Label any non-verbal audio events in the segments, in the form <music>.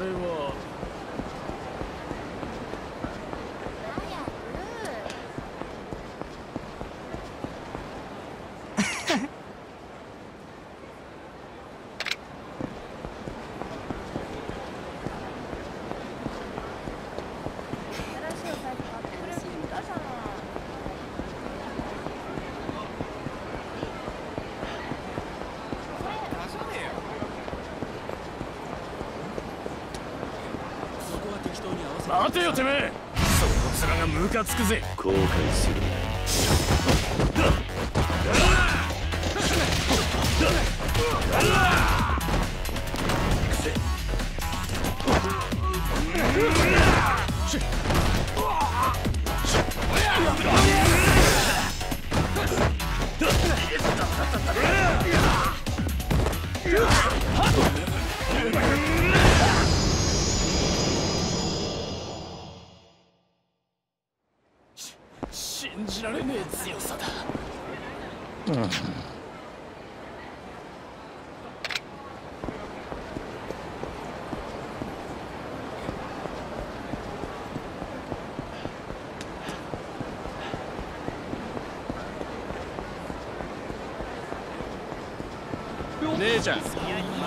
れは待てよてめえ。その面がムカつくぜ。後悔する。姉ちゃん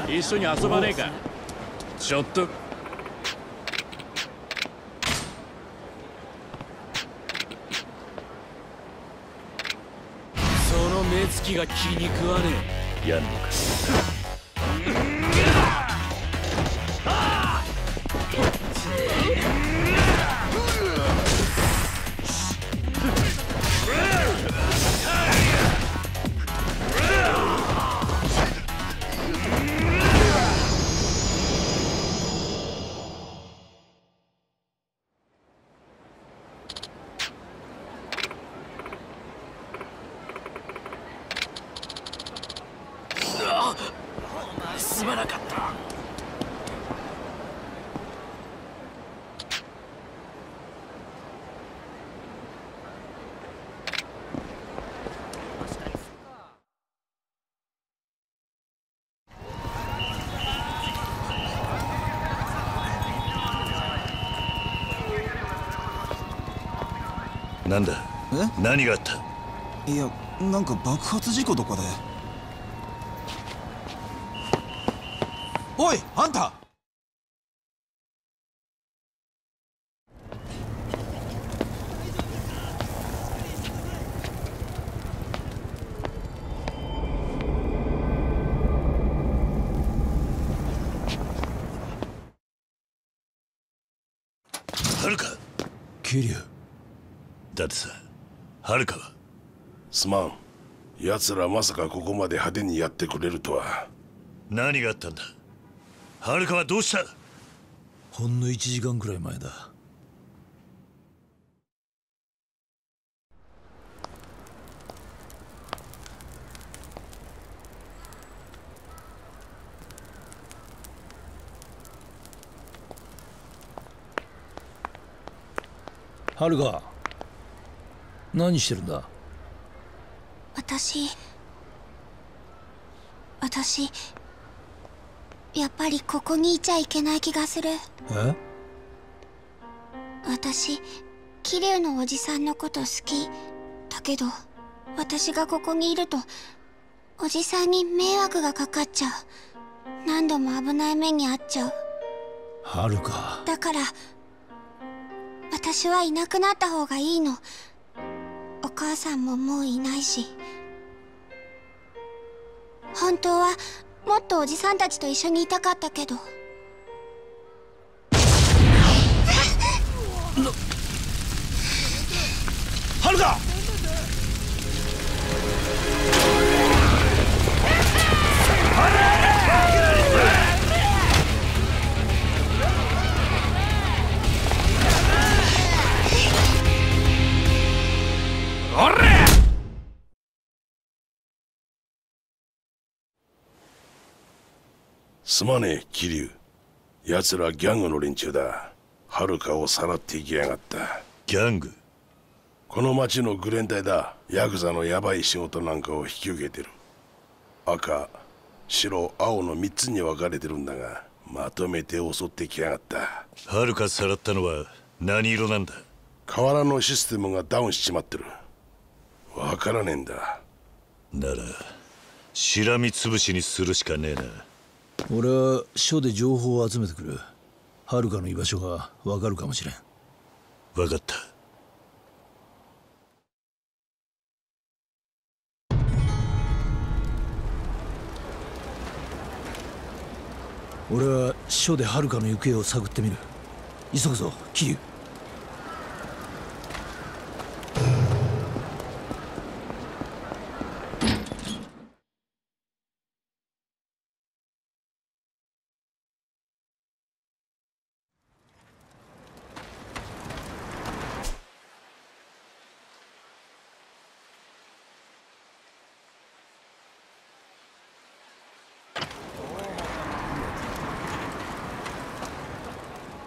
一緒に遊ばねえか。ちょっとその目つきが気に食わねやんのか。なんだ？え？何があった？いやなんか爆発事故とかで。おいあんた！はるか。桐生だってさはるかはすまん。奴らまさかここまで派手にやってくれるとは。何があったんだ？はるかはどうした？ほんの1時間くらい前だ。はるか何してるんだ？私私やっぱりここにいちゃいけない気がする。え？私桐生のおじさんのこと好き。だけど私がここにいるとおじさんに迷惑がかかっちゃう。何度も危ない目に遭っちゃう。はるか。だから私はいなくなった方がいいのお母さんももういないし。本当はもっとおじさんたちと一緒にいたかったけど。すまねえ桐生。奴らギャングの連中だ。はるかをさらっていきやがった。ギャング？この町のグレン隊だ。ヤクザのヤバい仕事なんかを引き受けてる。赤白青の3つに分かれてるんだがまとめて襲ってきやがった。はるかさらったのは何色なんだ？河原のシステムがダウンしちまってる。わからねえんだ。ならしらみつぶしにするしかねえな俺は署で情報を集めてくる。はるかの居場所がわかるかもしれん。分かった。俺は署ではるかの行方を探ってみる。急ぐぞ桐生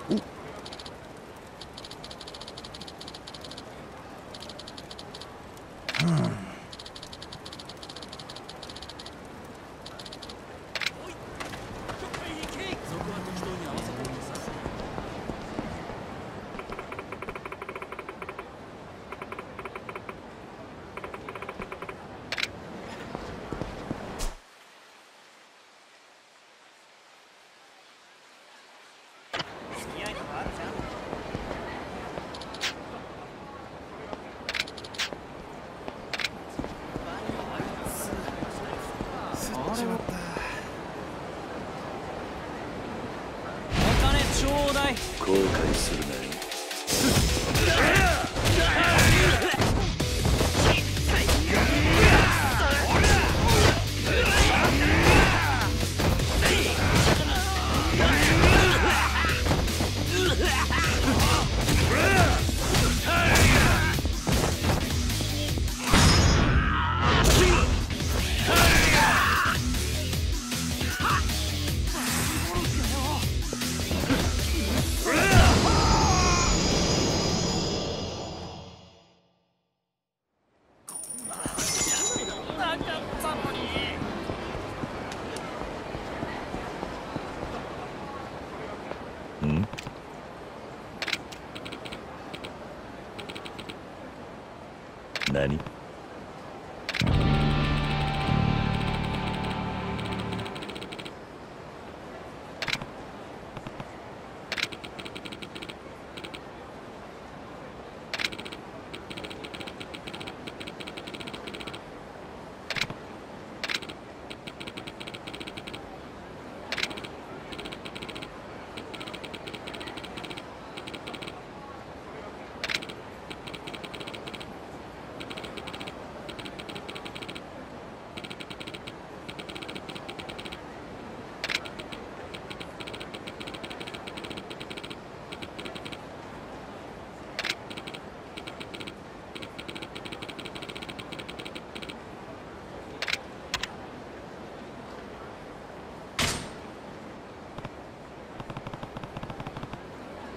お金ちょうだい後悔する。何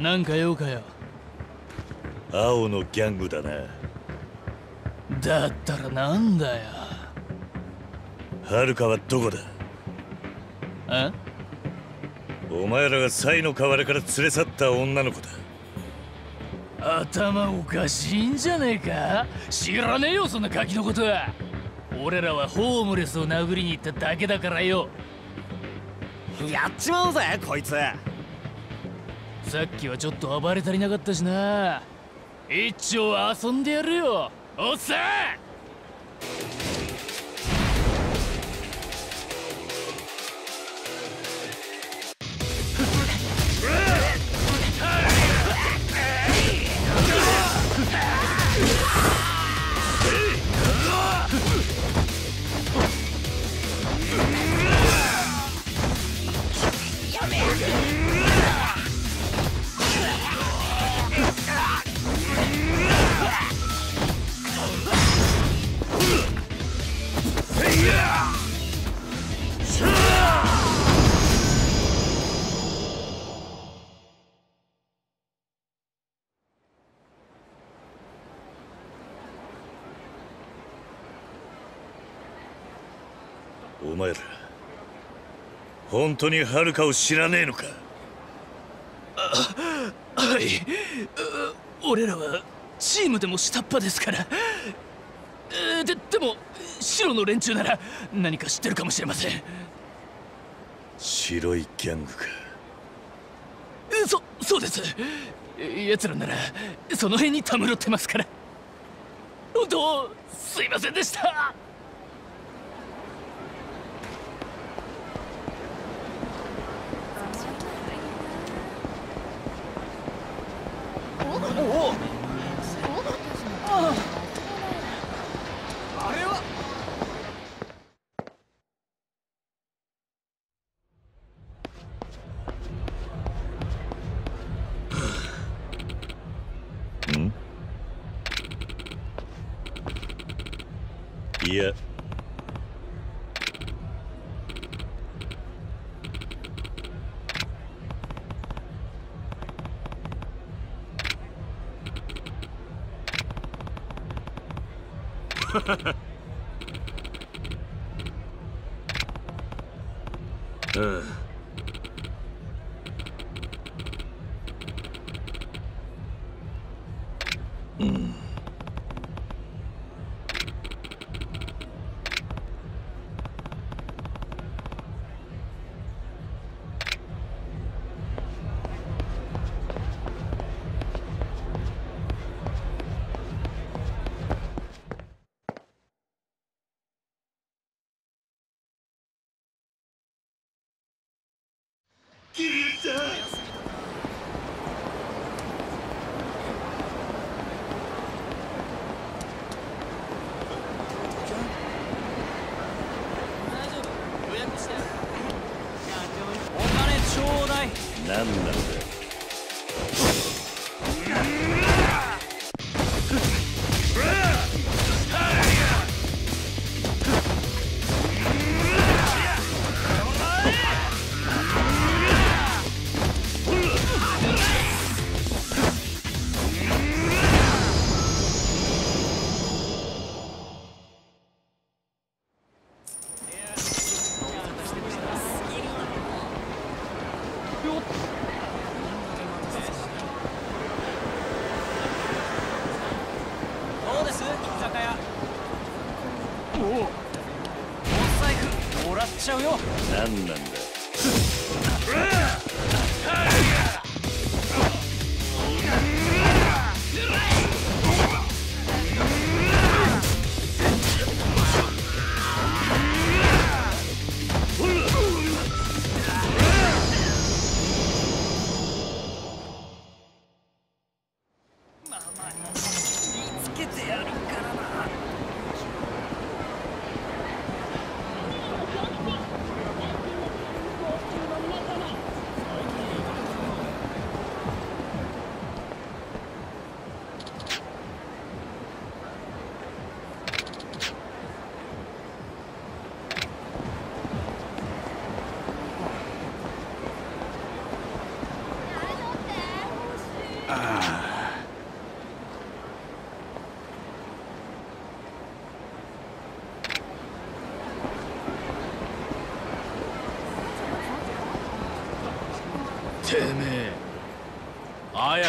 なんか用かよ？青のギャングだなだったらなんだよ？はるかはどこだ？あお前らがサイの河原から連れ去った女の子だ。頭おかしいんじゃねえか？知らねえよそんなガキのこと。は俺らはホームレスを殴りに行っただけだからよ。やっちまうぜこいつさっきはちょっと暴れ足りなかったしな。一丁遊んでやるよ。おっさん！お前ら本当にはるかを知らねえのか？はい。俺らはチームでも下っ端ですから。えーででも白の連中なら何か知ってるかもしれません。白いギャングか。えそそうです。奴らならその辺にたむろってますから。本当すいませんでしたお <laughs>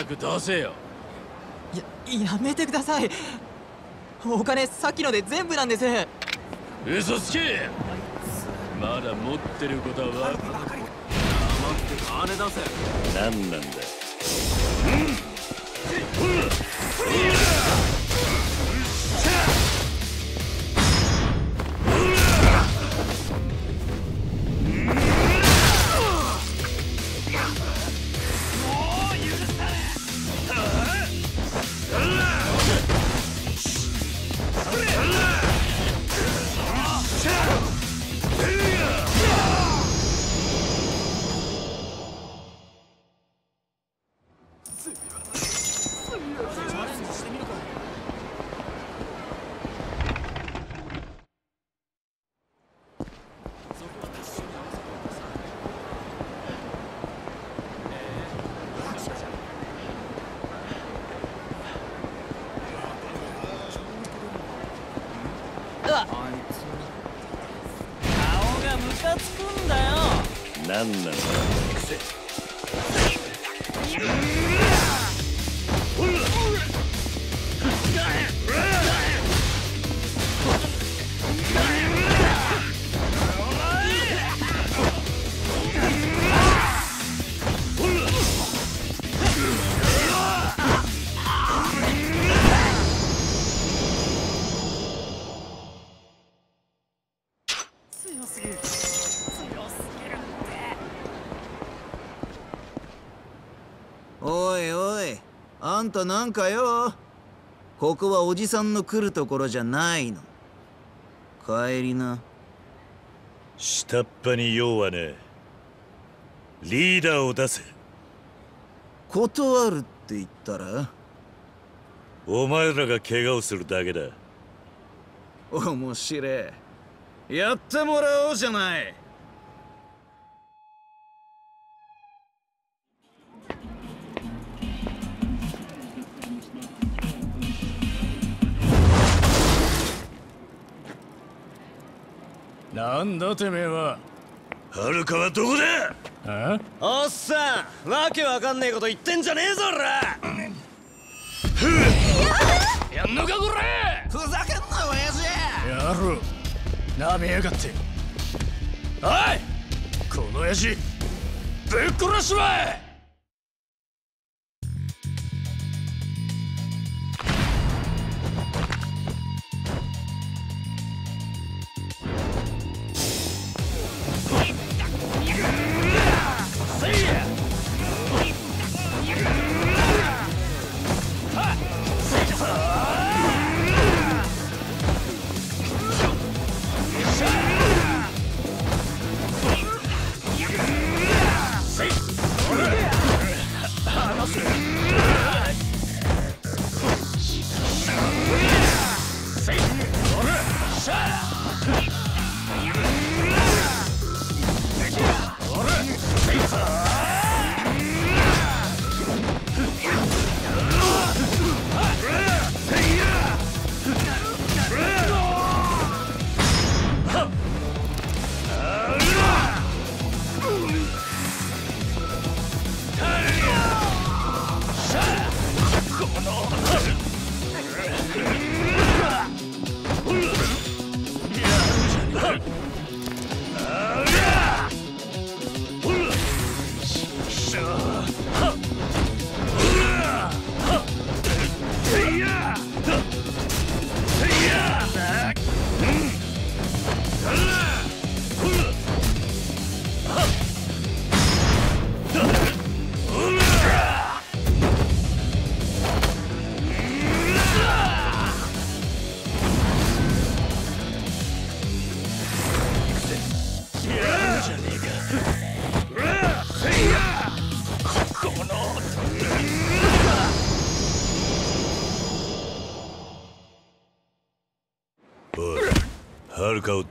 早く出せよ。ややめてください。お金さっきので全部なんです。嘘つけ。まだ持ってることは金出せ。何なんだ顔あんたなんかよ？ここはおじさんの来るところじゃないの。帰りな。下っ端に用はねえ。リーダーを出せ。断るって言ったら？お前らが怪我をするだけだ。面白え。やってもらおうじゃないなんだてめえは。はるかはどこだ?あ？おっさんわけわかんねえこと言ってんじゃねえぞおら!やんのかこれふざけんな親父!やろう。なめやがって。おい!この親父ぶっ殺しまえ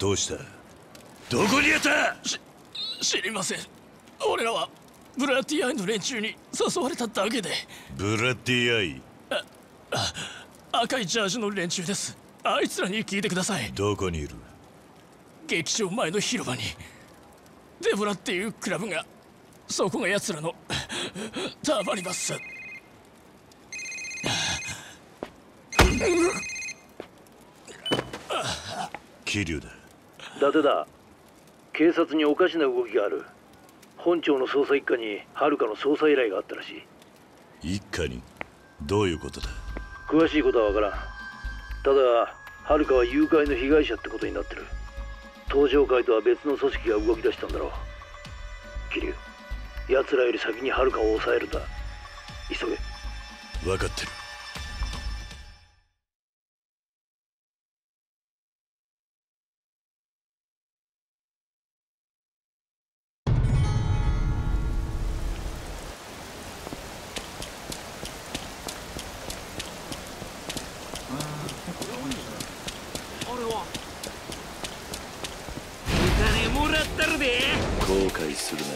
どうした？どこにやった？知りません。俺らはブラッディアイの連中に誘われただけで。ブラッディアイ？あ赤いジャージの連中です。あいつらに聞いてください。どこにいる？劇場前の広場に。デブラっていうクラブがそこが奴らのたまります桐生だ。伊達だ。警察におかしな動きがある。本庁の捜査一課に遥の捜査依頼があったらしい。一家に？どういうことだ？詳しいことはわからん。ただ遥は誘拐の被害者ってことになってる。東上会とは別の組織が動き出したんだろう。桐生。奴らより先に遥を抑えるんだ。急げ。分かってる後悔するなよ。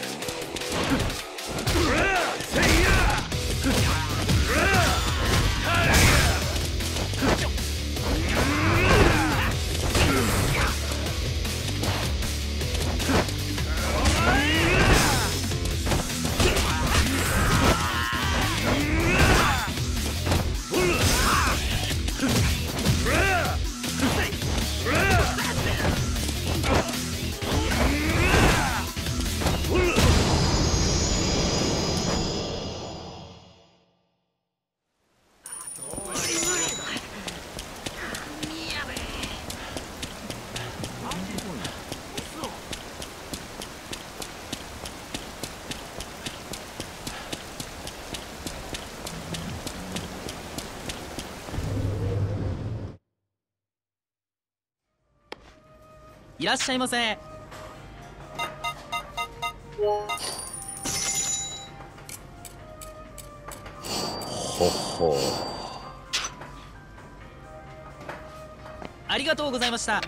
いらっしゃいませ。ほほありがとうございました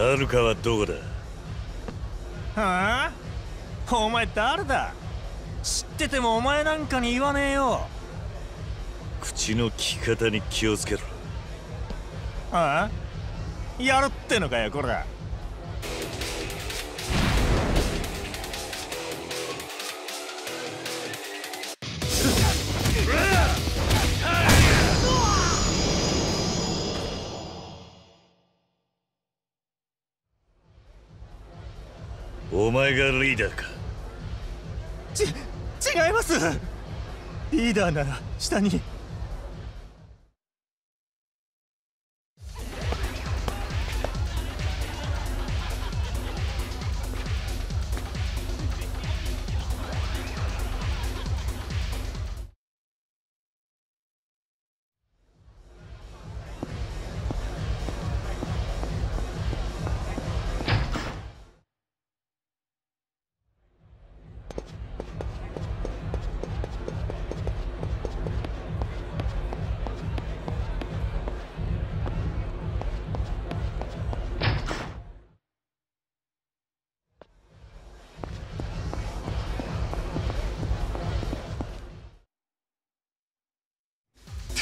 遥はどこだ？はあ？お前誰だ？知っててもお前なんかに言わねえよ。口の利き方に気をつけろ。ああ？やるってのかよこらお前がリーダーか？ち違います。リーダーなら下に。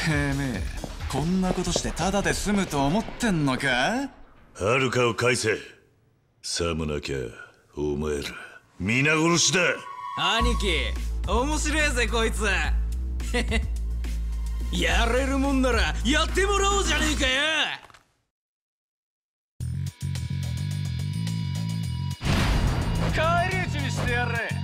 てめえこんなことしてタダで済むと思ってんのか？遥を返せ。さもなきゃお前ら。皆殺しだ。兄貴面白いぜこいつ。<laughs> やれるもんならやってもらおうじゃねえかよ。返り討ちにしてやれ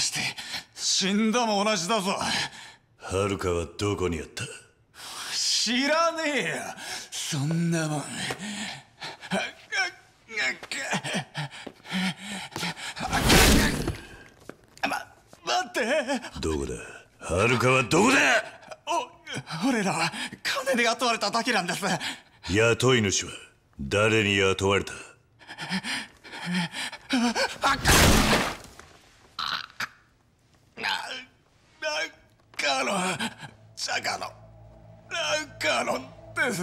して死んだも同じだぞ。はるかはどこにあった？知らねえよ。そんなもん。ま待って。どこだ？はるかはどこだ？お俺らは金で雇われただけなんです。雇い主は誰に雇われた？カロン釈迦のカロンです。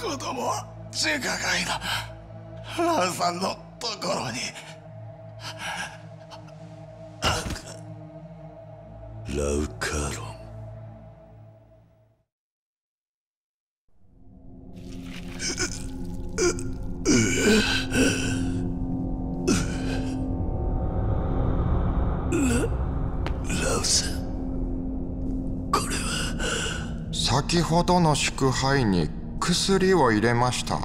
子供は中華街のランさんのところに。ラウカロ。ン先ほどの祝杯に薬を入れました。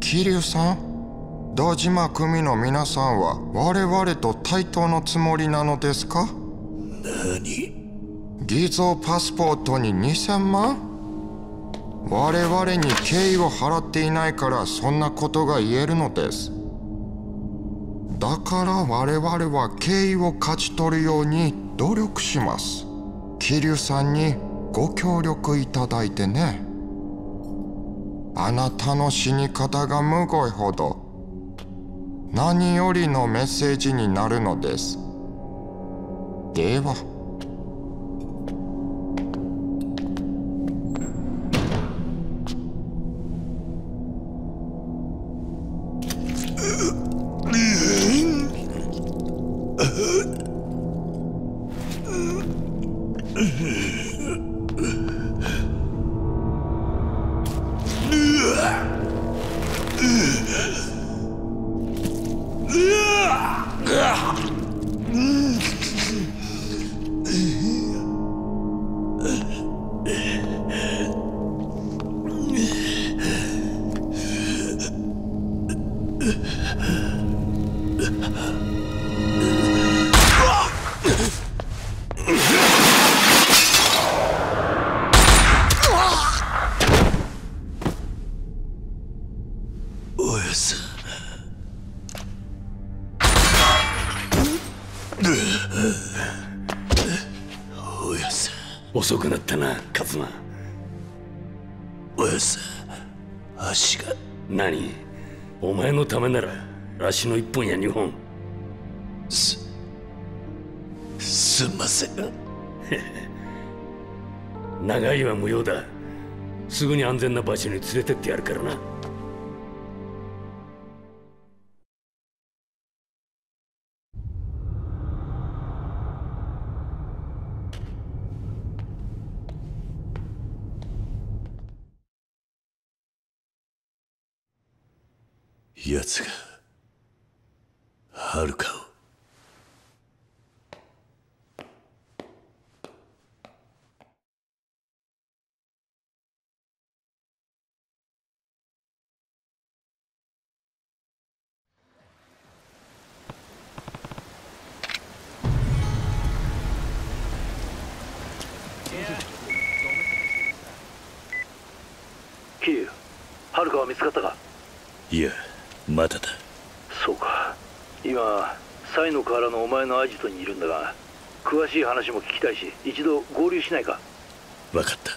桐生さん？堂島組の皆さんは我々と対等のつもりなのですか？何？偽造パスポートに2000万？我々に敬意を払っていないからそんなことが言えるのです。だから我々は敬意を勝ち取るように努力します。桐生さんにご協力いただいてね。あなたの死に方がむごいほど何よりのメッセージになるのです。ではお遅くなったなカズマ。おやさん足が。何？お前のためなら足の一本や二本。すすんません。<laughs> 長いは無用だ。すぐに安全な場所に連れてってやるからな奴がはるかを。桐生はるかは見つかったか？いやまだだそうか。今サイの河原のお前のアジトにいるんだが詳しい話も聞きたいし一度合流しないか。分かった